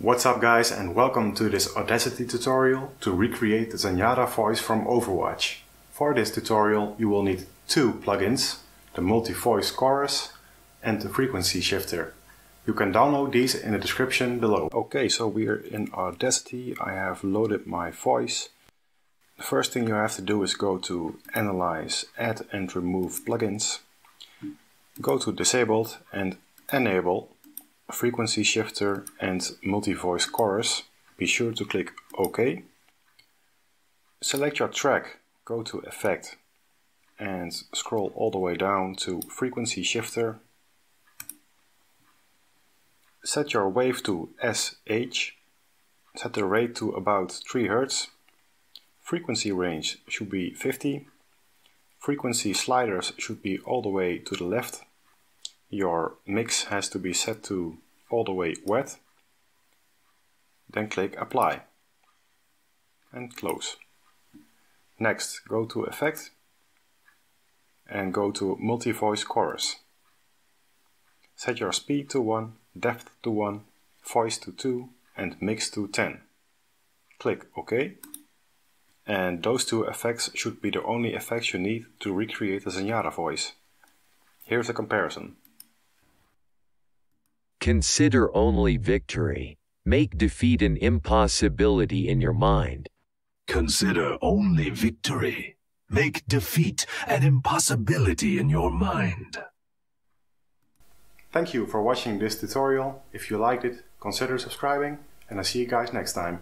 What's up guys and welcome to this Audacity tutorial to recreate the Zenyatta voice from Overwatch. For this tutorial you will need two plugins, the multi-voice chorus and the frequency shifter. You can download these in the description below. Okay, so we are in Audacity. I have loaded my voice. The first thing you have to do is go to Analyze, Add and Remove Plugins. Go to Disabled and Enable frequency shifter and multi-voice chorus, be sure to click OK. Select your track, go to Effect and scroll all the way down to frequency shifter. Set your wave to SH, set the rate to about 3 Hz. Frequency range should be 50. Frequency sliders should be all the way to the left your mix has to be set to all the way wet. Then click apply and close. Next go to effect and go to multi-voice chorus. Set your speed to 1, depth to 1, voice to 2 and mix to 10. Click OK. And those two effects should be the only effects you need to recreate the Zenyatta voice. Here's a comparison. Consider only victory. Make defeat an impossibility in your mind. Consider only victory. Make defeat an impossibility in your mind. Thank you for watching this tutorial. If you liked it, consider subscribing and I'll see you guys next time.